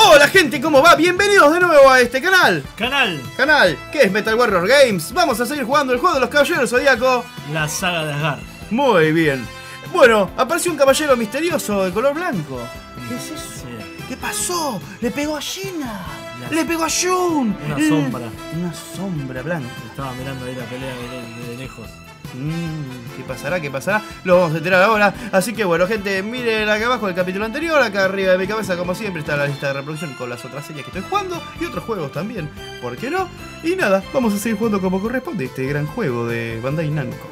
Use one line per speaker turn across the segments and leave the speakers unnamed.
Hola gente, ¿cómo va? Bienvenidos de nuevo a este canal.
Canal,
Canal, que es Metal Warrior Games. Vamos a seguir jugando el juego de los caballeros zodiaco.
la saga de Asgard.
Muy bien. Bueno, apareció un caballero misterioso de color blanco. ¿Qué es eso?
Sí,
¿Qué pasó? Le pegó a Gina.
La-
Le pegó a Jun.
Una sombra.
Una sombra blanca.
estaba mirando ahí la pelea de, de- de lejos.
Mm, ¿Qué pasará? ¿Qué pasará? Lo vamos a enterar ahora. Así que bueno, gente, miren acá abajo el capítulo anterior. Acá arriba de mi cabeza, como siempre, está la lista de reproducción con las otras series que estoy jugando y otros juegos también. ¿Por qué no? Y nada, vamos a seguir jugando como corresponde este gran juego de Bandai Namco.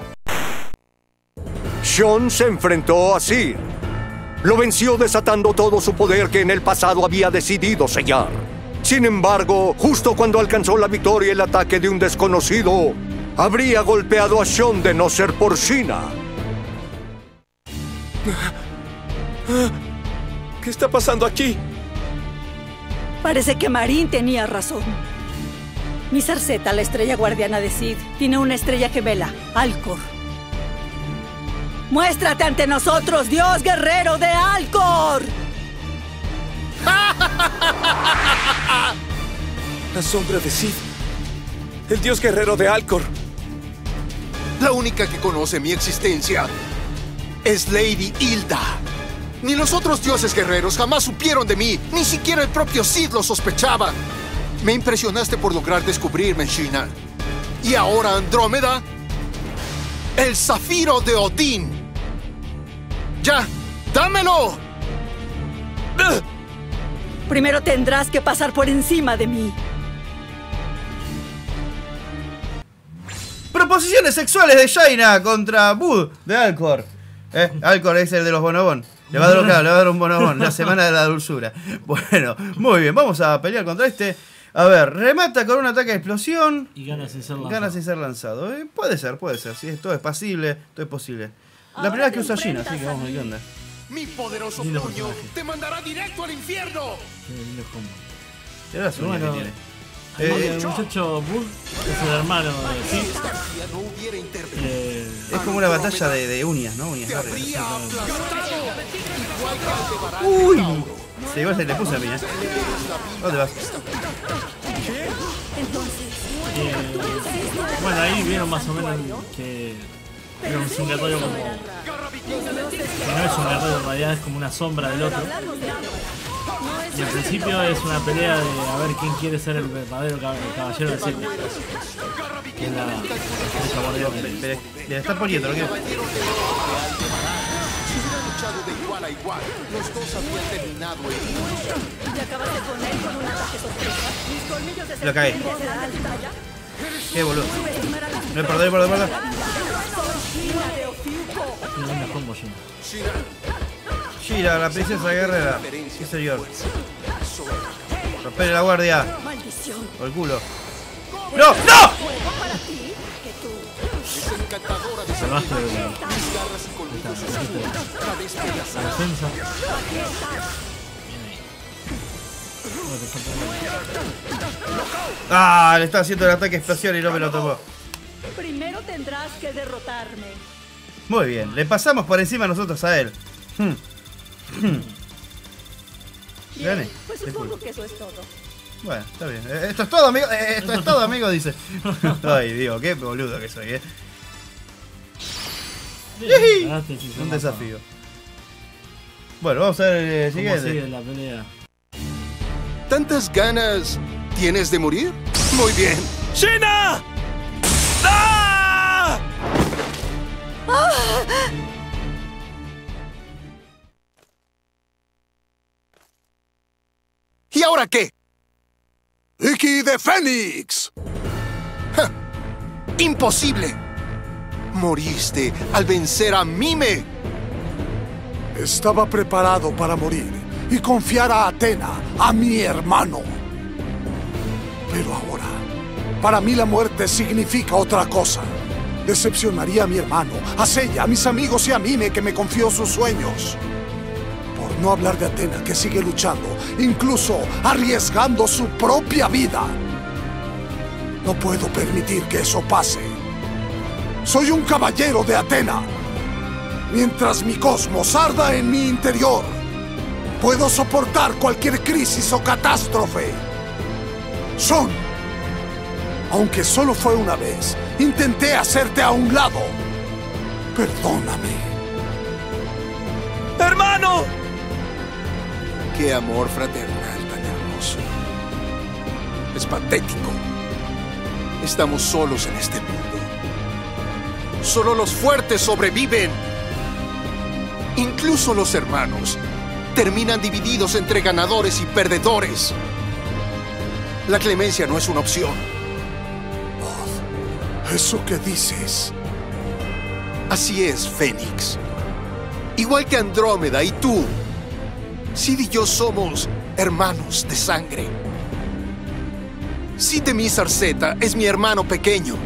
Sean se enfrentó a Sir. Lo venció desatando todo su poder que en el pasado había decidido sellar. Sin embargo, justo cuando alcanzó la victoria el ataque de un desconocido, habría golpeado a Sean de no ser por Shina.
¿Qué está pasando aquí?
Parece que Marín tenía razón. Mi Zarceta, la estrella guardiana de Sid, tiene una estrella gemela, Alcor. ¡Muéstrate ante nosotros, Dios guerrero de Alcor!
La sombra de Sid. El dios guerrero de Alcor.
La única que conoce mi existencia es Lady Hilda. Ni los otros dioses guerreros jamás supieron de mí, ni siquiera el propio Sid lo sospechaba. Me impresionaste por lograr descubrirme, Shina. Y ahora Andrómeda, el zafiro de Odín. ¡Ya! ¡Dámelo!
Primero tendrás que pasar por encima de mí.
Proposiciones sexuales de Jaina contra Bud de Alcor. ¿Eh? Alcor es el de los bonobón. Le va, a dar, claro, le va a dar un bonobón, la semana de la dulzura. Bueno, muy bien, vamos a pelear contra este. A ver, remata con un ataque de explosión.
Y gana sin ser lanzado.
Gana sin ser lanzado. Eh, puede ser, puede ser. Sí, todo es pasible, todo es posible. La
Ahora
primera vez que usa Gina, así que vamos a ver qué onda.
Mi poderoso puño te mandará directo al infierno.
Qué lindo combo.
Uñas
bueno,
que tiene.
Ahí
Eh,
el muchacho Bud es el hermano de
intervenido.
Eh,
Es como una batalla de, de uñas, ¿no? Uñas largas. Uy. Sí, igual se le puse a mí, ¿eh? ¿Dónde vas?
eh, bueno, ahí vieron más o menos que era un cingatorio como. Que no es un gato, en realidad es como una sombra del otro. Y al principio es una pelea de a ver quién quiere ser el verdadero cab- caballero de Silvia. Que la.
Pero, le está poniendo, ¿no?
Si hubieran luchado de igual a igual, los dos habían terminado el
Y acabaste con él con un ataque sorpresa. Mis colmillos de
Lo
serán de talla.
Qué boludo. No, perdón, perdón, perdón. Gira, la princesa guerrera. Sí, señor. Romper la guardia. O el culo. ¡No! ¡No!
Salvaste de la.
La
defensa.
¡Ah! Le está haciendo el ataque explosión y no me lo tomó.
Primero tendrás que derrotarme.
Muy bien, le pasamos por encima nosotros a él. Hmm. Hmm.
Bien, pues supongo que eso es todo.
Bueno, está bien. Eh, Esto es todo, amigo. Eh, Esto es todo, amigo, dice. Ay, digo, qué boludo que soy, eh. Un desafío. Bueno, vamos a ver el
¿Cómo
siguiente.
sigue la pelea?
¿Tantas ganas tienes de morir? Muy bien.
¡Shina! ¡Ah!
¿Y ahora qué? ¡Iki de Fénix! ¡Imposible! Moriste al vencer a Mime.
Estaba preparado para morir y confiar a Atena, a mi hermano. Pero ahora, para mí la muerte significa otra cosa. Decepcionaría a mi hermano, a Sella, a mis amigos y a Mime que me confió sus sueños. No hablar de Atena que sigue luchando, incluso arriesgando su propia vida. No puedo permitir que eso pase. Soy un caballero de Atena. Mientras mi cosmos arda en mi interior, Puedo soportar cualquier crisis o catástrofe. Son. Aunque solo fue una vez, intenté hacerte a un lado. Perdóname.
¡Hermano!
Qué amor fraternal tan hermoso. Es patético. Estamos solos en este mundo. Solo los fuertes sobreviven. Incluso los hermanos terminan divididos entre ganadores y perdedores. La clemencia no es una opción.
Eso que dices.
Así es, Fénix. Igual que Andrómeda y tú, Sid y yo somos hermanos de sangre. Sid de mi Zarceta es mi hermano pequeño.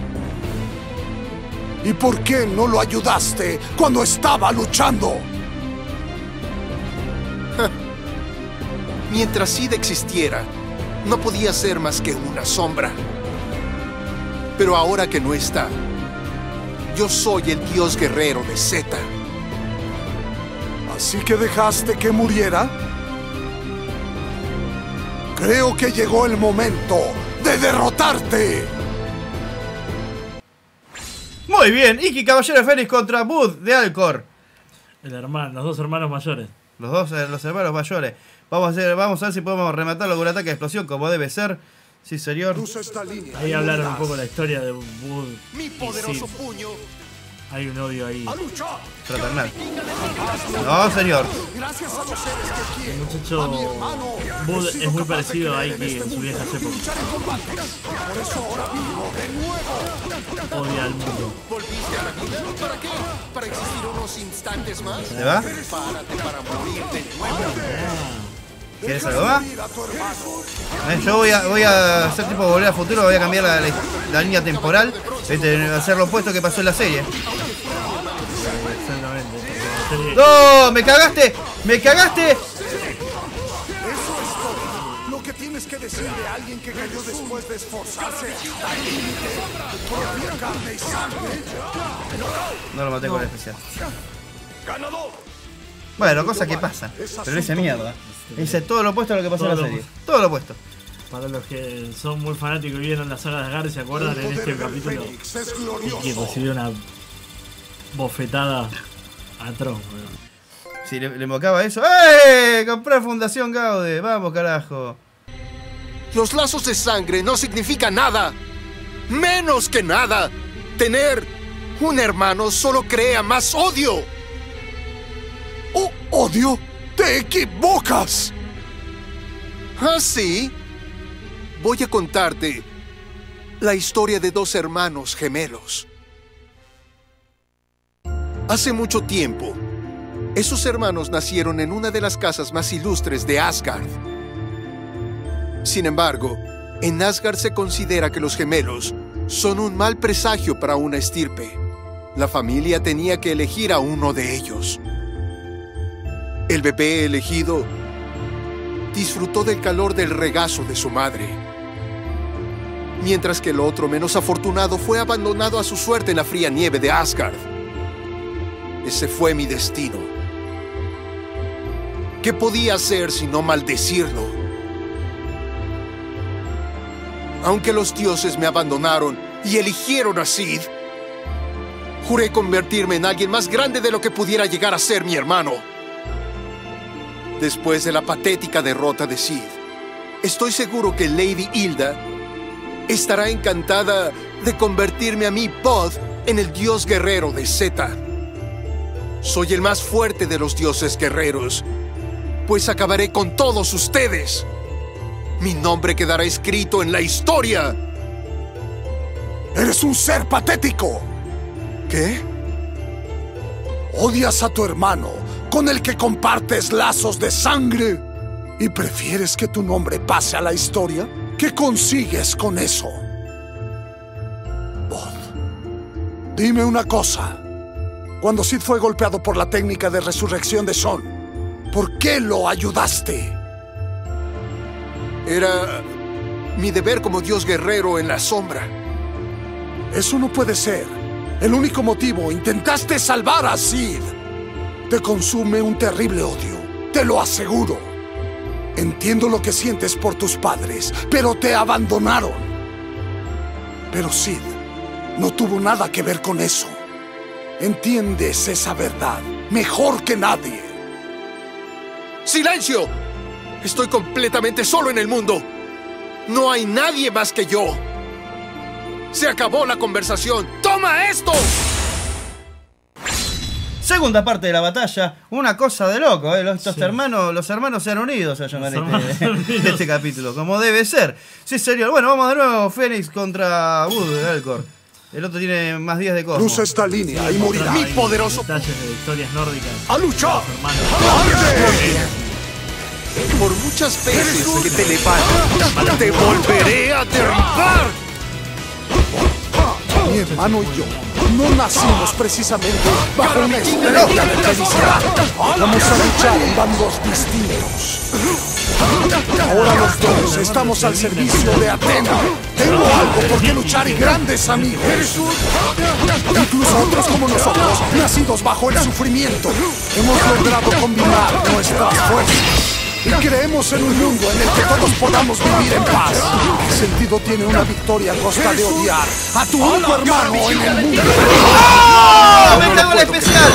¿Y por qué no lo ayudaste cuando estaba luchando?
Mientras Sid existiera, no podía ser más que una sombra. Pero ahora que no está, yo soy el dios guerrero de Zeta.
¿Así que dejaste que muriera? Creo que llegó el momento de derrotarte.
Muy bien, Iki Caballero Fénix contra Bud de Alcor.
El hermano, los dos hermanos mayores.
Los dos, eh, los hermanos mayores. Vamos a, hacer, vamos a ver si podemos rematarlo con un ataque de explosión como debe ser. Sí, señor.
Cruza esta línea.
Ahí hablaron un poco la historia de Bud
Mi
y
poderoso puño.
Hay un odio ahí.
Fraternal. No, señor.
Gracias a los seres que
El muchacho Bud es muy parecido a en épocas.
Luchar en combate. Por eso ahora vivo de nuevo.
Odia al mundo.
¿Volviste a la vida? ¿Para qué? ¿Para existir unos instantes más?
¿Se va?
Prepárate para morir de nuevo.
¿Quieres algo más? Eh, Yo voy a, voy a hacer tipo volver al futuro, voy a cambiar la, la- la línea temporal, ¿viste? hacer lo opuesto que pasó en la serie.
Exactamente.
¡No! ¡Me cagaste! ¡Me cagaste!
Lo que tienes que decir de alguien que cayó después de esforzarse al límite de propia carne y sangre.
No lo maté con el especial. Bueno, cosas que pasan. Pero hice mierda. Hice todo lo opuesto a lo que pasó en la
Todo
serie. Todo lo opuesto.
Para los que son muy fanáticos y vieron la saga de Asgard, ¿se acuerdan en este capítulo?
Es glorioso.
recibió una bofetada atroz, weón.
Si le, le invocaba eso. ¡Eh! Compré Fundación Gaude. Vamos, carajo.
Los lazos de sangre no significan nada. Menos que nada. Tener un hermano solo crea más odio.
¡Oh, odio! ¡Te equivocas!
¿Ah, sí? Voy a contarte la historia de dos hermanos gemelos. Hace mucho tiempo, esos hermanos nacieron en una de las casas más ilustres de Asgard. Sin embargo, en Asgard se considera que los gemelos son un mal presagio para una estirpe. La familia tenía que elegir a uno de ellos. El bebé elegido disfrutó del calor del regazo de su madre, mientras que el otro menos afortunado fue abandonado a su suerte en la fría nieve de Asgard. Ese fue mi destino. ¿Qué podía hacer sino maldecirlo? Aunque los dioses me abandonaron y eligieron a Sid, juré convertirme en alguien más grande de lo que pudiera llegar a ser mi hermano. Después de la patética derrota de Sid, estoy seguro que Lady Hilda estará encantada de convertirme a mí, Bod, en el dios guerrero de Zeta. Soy el más fuerte de los dioses guerreros, pues acabaré con todos ustedes. Mi nombre quedará escrito en la historia.
¡Eres un ser patético!
¿Qué?
Odias a tu hermano, con el que compartes lazos de sangre, y prefieres que tu nombre pase a la historia. ¿Qué consigues con eso? Bod, dime una cosa. Cuando Sid fue golpeado por la técnica de resurrección de Son, ¿por qué lo ayudaste?
Era mi deber como dios guerrero en la sombra.
Eso no puede ser. El único motivo, intentaste salvar a Sid. Te consume un terrible odio. te lo aseguro. Entiendo lo que sientes por tus padres, pero te abandonaron. Pero Sid no tuvo nada que ver con eso. Entiendes esa verdad mejor que nadie.
¡Silencio! Estoy completamente solo en el mundo. No hay nadie más que yo. Se acabó la conversación. ¡Toma esto!
Segunda parte de la batalla, una cosa de loco, ¿eh? los, estos hermanos, los hermanos se han unido, se llama este, este capítulo, como debe ser. Sí, serio. Bueno, vamos de nuevo, Fénix contra Wood, Alcor. El otro tiene más días de cosmos.
Cruza esta línea y morirá.
Mi poderoso...
Detalles de historias nórdicas.
¡A luchar!
Hermanos.
Por muchas veces que te levantes, te volveré a derribar.
Mi hermano y yo no nacimos precisamente bajo una estrella de felicidad. Vamos a luchar en bandos distintos. Ahora los dos estamos al servicio de Atena. Tengo algo por qué luchar y grandes amigos. Incluso otros como nosotros, nacidos bajo el sufrimiento, hemos logrado combinar nuestras fuerzas. Y creemos en un mundo en el que todos podamos vivir en paz. ¿Qué sentido tiene una victoria a costa de odiar a tu único hermano en el mundo?
¡Oh! ¡Me cago la especial!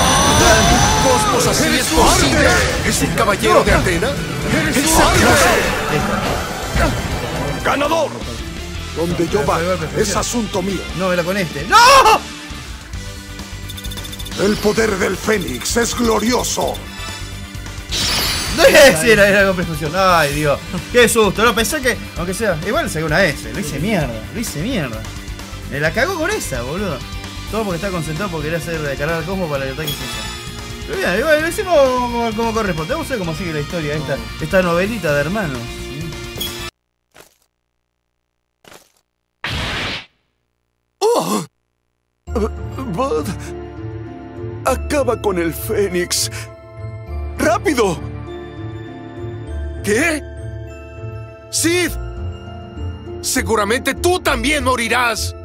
Cosmos, así es posible. ¿Es un caballero de Atena?
¡Ganador!
Donde yo vaya es asunto mío.
No, era con este. ¡No!
El poder del Fénix es glorioso.
No era, era con presunción. Ay, Dios. Qué susto. No, pensé que, aunque sea, igual saqué una S. Lo hice mierda. Lo hice mierda. Me la cagó con esa, boludo. Todo porque está concentrado porque quería hacer cargar al cosmo para el ataque especial. Pero bien, igual lo hicimos como, corresponde. Vamos a ver cómo sigue la historia esta, esta novelita de hermanos.
Bud, acaba con el Fénix. ¡Rápido!
¿Qué? ¡Sid! Seguramente tú también morirás.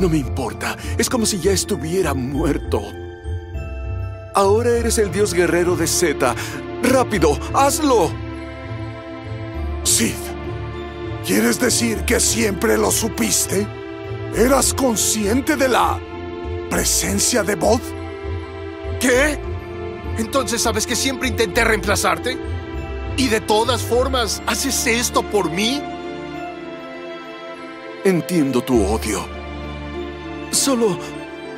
No me importa. Es como si ya estuviera muerto. Ahora eres el dios guerrero de Zeta. ¡Rápido! ¡Hazlo!
Sid, ¿quieres decir que siempre lo supiste? ¿Eras consciente de la presencia de Bod?
¿Qué? Entonces sabes que siempre intenté reemplazarte. Y de todas formas, ¿haces esto por mí?
Entiendo tu odio. Solo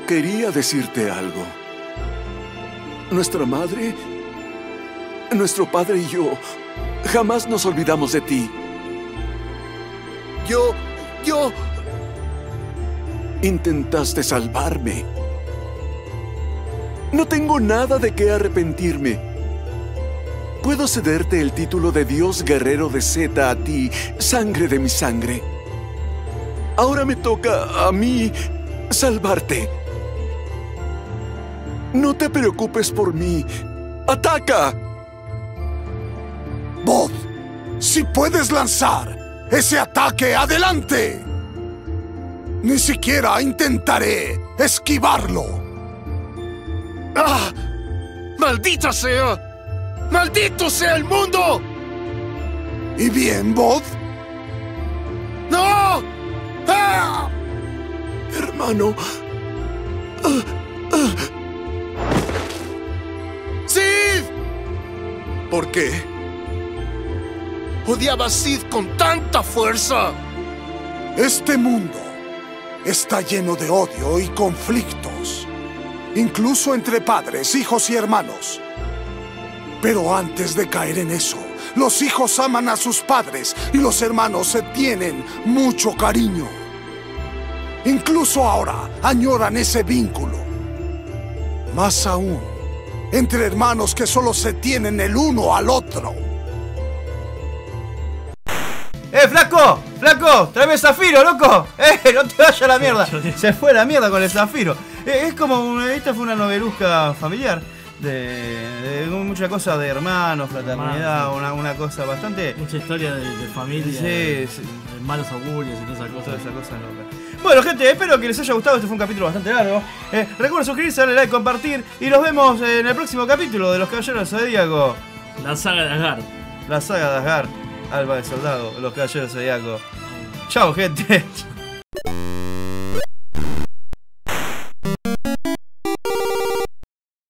quería decirte algo. Nuestra madre, nuestro padre y yo jamás nos olvidamos de ti.
Yo... yo...
Intentaste salvarme. No tengo nada de qué arrepentirme. Puedo cederte el título de Dios Guerrero de Zeta a ti, sangre de mi sangre. Ahora me toca a mí salvarte. No te preocupes por mí. ¡Ataca!
Bod, si puedes lanzar ese ataque, adelante. Ni siquiera intentaré esquivarlo.
¡Ah! ¡Maldita sea! ¡Maldito sea el mundo!
¿Y bien, Bod?
¡No! ¡Ah!
Hermano,
¡Sid! ¿Por qué? Odiaba a Sid con tanta fuerza.
Este mundo está lleno de odio y conflictos, incluso entre padres, hijos y hermanos. Pero antes de caer en eso, los hijos aman a sus padres y los hermanos se tienen mucho cariño. Incluso ahora añoran ese vínculo. Más aún, entre hermanos que solo se tienen el uno al otro.
¡Eh, flaco! ¡Flaco! ¡Tráeme el zafiro, loco! ¡Eh, no te vayas a la mierda! Se fue a la mierda con el zafiro. Eh, es como, una- esta fue una novelusca familiar de, de mucha cosa de hermanos, fraternidad, una, una cosa bastante.
Mucha historia de, de familia,
Sí,
de,
sí.
de malos augurios y todas esas
Toda
cosas.
esa cosa loca. Bueno, gente, espero que les haya gustado. Este fue un capítulo bastante largo. Eh, recuerden suscribirse, darle like, compartir. Y nos vemos en el próximo capítulo de Los Caballeros Zodíaco.
La saga de Asgard.
La saga de Asgard, Alba de Soldado, Los Caballeros Zodíaco. Chao, gente.